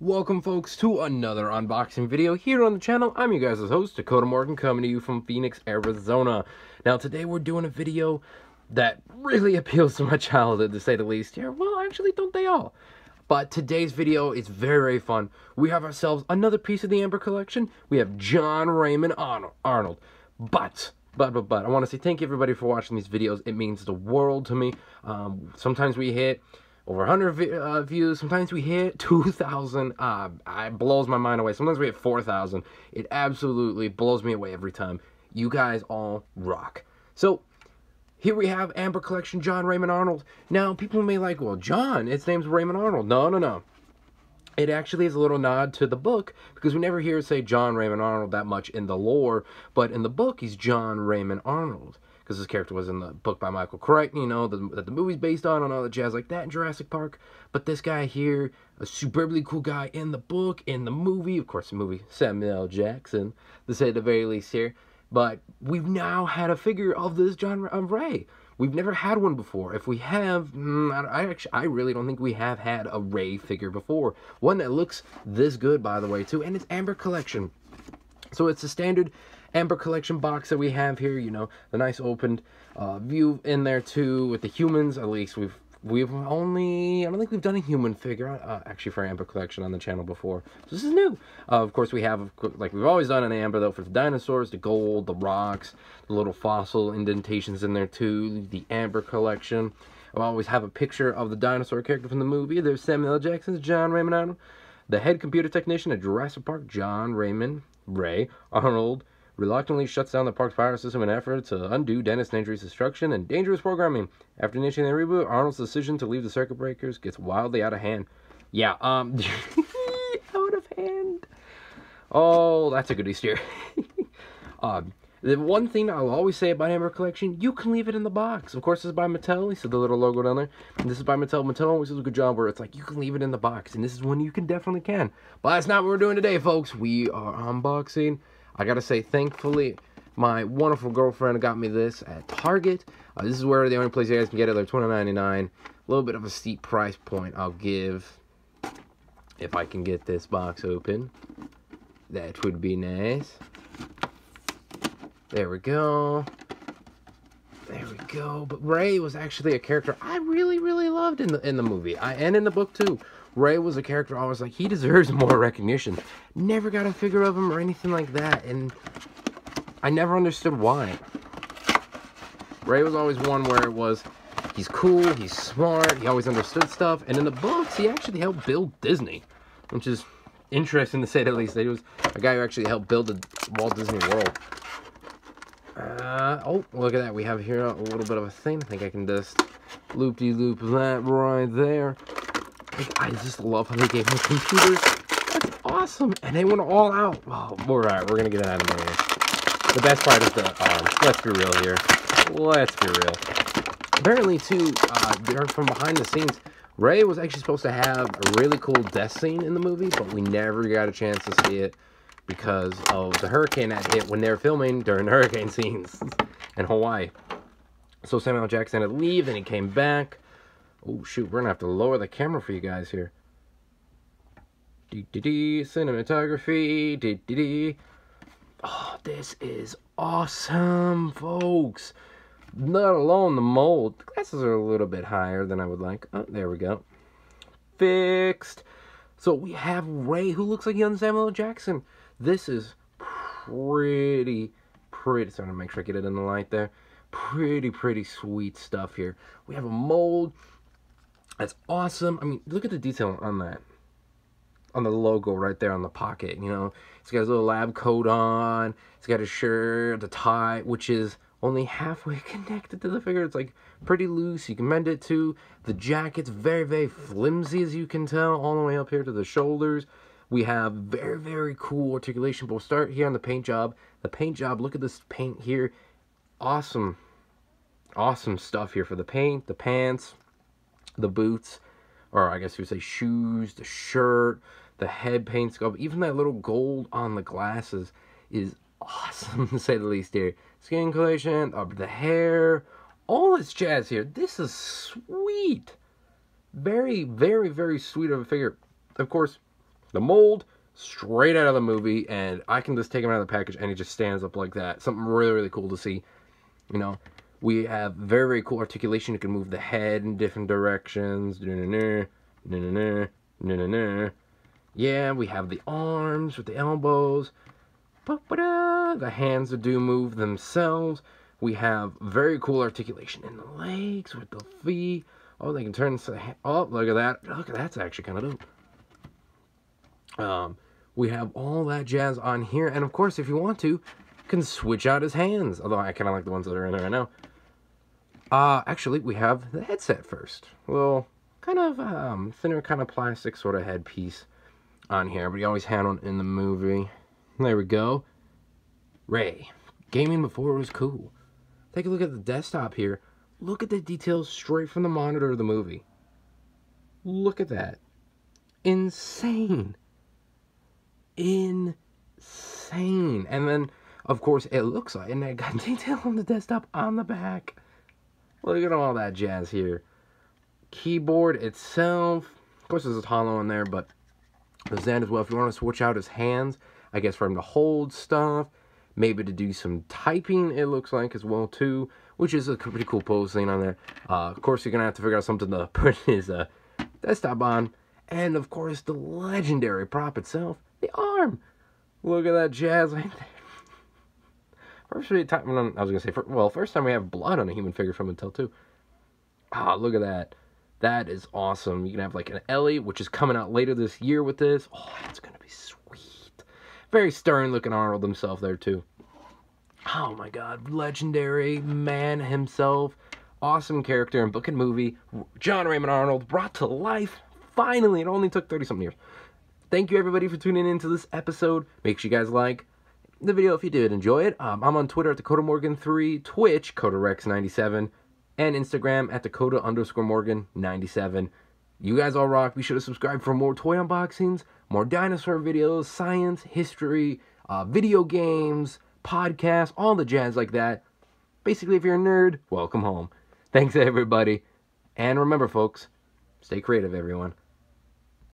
Welcome folks to another unboxing video here on the channel. I'm you guys' host, Dakota Morgan, coming to you from Phoenix, Arizona. Now today we're doing a video that really appeals to my childhood to say the least. Yeah, well actually don't they all? But today's video is very, very fun. We have ourselves another piece of the Amber collection. We have John Raymond Arnold. But but but but I want to say thank you everybody for watching these videos. It means the world to me. Um, sometimes we hit over 100 uh, views. Sometimes we hit 2,000. Uh, it blows my mind away. Sometimes we hit 4,000. It absolutely blows me away every time. You guys all rock. So, here we have Amber Collection John Raymond Arnold. Now, people may like, well, John, its name's Raymond Arnold. No, no, no. It actually is a little nod to the book because we never hear say John Raymond Arnold that much in the lore, but in the book he's John Raymond Arnold because his character was in the book by Michael Crichton, you know, the, that the movie's based on and all the jazz like that in Jurassic Park. But this guy here, a superbly cool guy in the book, in the movie, of course, the movie Samuel. Jackson, to say the very least here. But we've now had a figure of this genre of Ray. We've never had one before. If we have, mm, I actually, I really don't think we have had a Ray figure before. One that looks this good, by the way, too, and it's Amber Collection. So it's a standard Amber Collection box that we have here, you know, the nice opened uh, view in there too with the humans, at least we've we've only, I don't think we've done a human figure, uh, actually for Amber Collection on the channel before. So this is new. Uh, of course, we have, like we've always done an Amber, though, for the dinosaurs, the gold, the rocks, the little fossil indentations in there, too, the Amber Collection. I always have a picture of the dinosaur character from the movie. There's Samuel L. Jackson's John Raymond Arnold. The head computer technician at Jurassic Park, John Raymond Ray Arnold reluctantly shuts down the park's power system in an effort to undo Dennis Nedry's destruction and dangerous programming. After initiating the reboot, Arnold's decision to leave the circuit breakers gets wildly out of hand. Yeah, um, out of hand. Oh, that's a good Easter. um, the one thing I'll always say about Amber Collection, you can leave it in the box. Of course, this is by Mattel. You see the little logo down there. And this is by Mattel. Mattel always does a good job where it's like, you can leave it in the box. And this is one you can definitely can. But that's not what we're doing today, folks. We are unboxing I gotta say, thankfully, my wonderful girlfriend got me this at Target. Uh, this is where the only place you guys can get it. They're $20.99. A little bit of a steep price point I'll give if I can get this box open. That would be nice. There we go. There we go. But Ray was actually a character I really, really loved in the in the movie. I and in the book too. Ray was a character I was like, he deserves more recognition. Never got a figure of him or anything like that, and I never understood why. Ray was always one where it was, he's cool, he's smart, he always understood stuff, and in the books, he actually helped build Disney, which is interesting to say the least. He was a guy who actually helped build the Walt Disney World. Uh, oh, look at that. We have here a little bit of a thing. I think I can just loop-de-loop -loop that right there. I just love how they gave me computers. That's awesome. And they went all out. Oh, all right, we're going to get out of there. The best part is the arms. Let's be real here. Let's be real. Apparently, too, uh, from behind the scenes, Ray was actually supposed to have a really cool death scene in the movie, but we never got a chance to see it because of the hurricane that hit when they were filming during the hurricane scenes in Hawaii. So Samuel Jackson had to leave, and he came back. Oh, shoot, we're going to have to lower the camera for you guys here. Dee dee dee, cinematography, dee dee dee. Oh, this is awesome, folks. Not alone the mold. The glasses are a little bit higher than I would like. Oh, there we go. Fixed. So we have Ray, who looks like young Samuel Jackson. This is pretty, pretty. Sorry to make sure I get it in the light there. Pretty, pretty sweet stuff here. We have a mold. That's awesome. I mean, look at the detail on that. On the logo right there on the pocket, you know. It's got his little lab coat on. It's got his shirt, the tie, which is only halfway connected to the figure. It's like pretty loose. You can mend it to. The jacket's very, very flimsy, as you can tell, all the way up here to the shoulders. We have very, very cool articulation. But we'll start here on the paint job. The paint job, look at this paint here. Awesome. Awesome stuff here for the paint, the pants, the boots, or I guess you would say shoes, the shirt, the head paint sculpt, even that little gold on the glasses is awesome to say the least here. Skin collection, uh, the hair, all this jazz here. This is sweet. Very, very, very sweet of a figure. Of course, the mold straight out of the movie, and I can just take him out of the package, and he just stands up like that. Something really, really cool to see. You know, we have very, very cool articulation. You can move the head in different directions. Yeah, we have the arms with the elbows. The hands that do move themselves. We have very cool articulation in the legs with the feet. Oh, they can turn Oh, look at that. Look, that's actually kind of dope. Um, we have all that jazz on here. And of course, if you want to, can switch out his hands. Although I kind of like the ones that are in there right now. Uh, actually, we have the headset first. Well, kind of um, thinner kind of plastic sort of headpiece on here. But he always had one in the movie. There we go. Ray. Gaming before it was cool. Take a look at the desktop here. Look at the details straight from the monitor of the movie. Look at that. Insane. Insane. And then, of course, it looks like, and it got detail on the desktop on the back. Look at all that jazz here. Keyboard itself. Of course, there's a hollow in there, but the Zen as well. If you want to switch out his hands, I guess for him to hold stuff maybe to do some typing, it looks like, as well, too, which is a pretty cool pose thing on there. Uh, of course, you're going to have to figure out something to put his uh, desktop on. And, of course, the legendary prop itself, the arm. Look at that jazz right there. First time, I was going to say, well, first time we have blood on a human figure from Mattel, too. Ah, look at that. That is awesome. You can have, like, an Ellie, which is coming out later this year with this. Oh, that's going to be sweet. Very stern looking Arnold himself there too. Oh my god, legendary man himself. Awesome character in book and movie. John Raymond Arnold brought to life. Finally, it only took 30 something years. Thank you everybody for tuning into this episode. Make sure you guys like the video if you did enjoy it. Um, I'm on Twitter at Dakota Morgan 3 Twitch, Kotarex97, and Instagram at Dakota underscore Morgan 97. You guys all rock. Be sure to subscribe for more toy unboxings, more dinosaur videos, science, history, uh, video games, podcasts, all the jazz like that. Basically, if you're a nerd, welcome home. Thanks, everybody. And remember, folks, stay creative, everyone.